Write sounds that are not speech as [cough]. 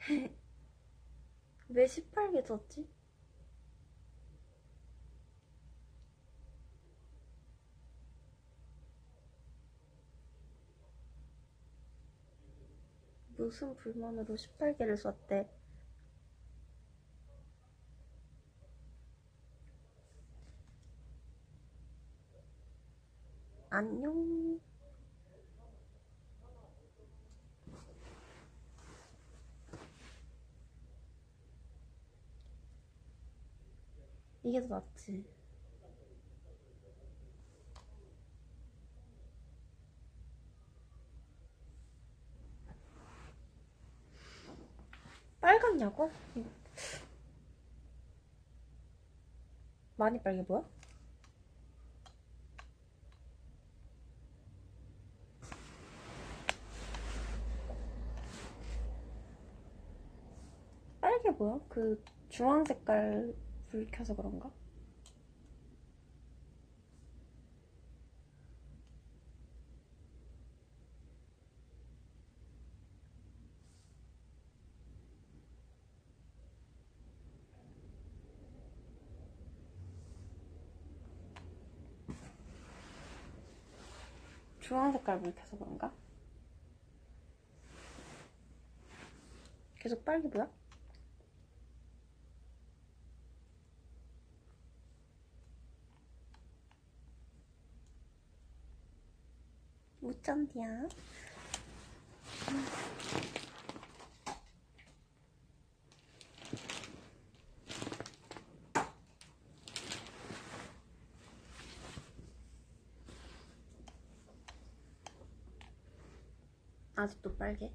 [laughs] 왜 시뻘게 졌지? 무슨 불만으로 시뻘개를 썼대? 안녕. 이게 더 낫지. 빨갛냐고? 많이 빨개 보여? 빨개 보여? 그 주황 색깔 불 켜서 그런가? 주황 색깔 불 켜서 그런가? 계속 빨개 보여? 무쩐디야. 아직도 빨개?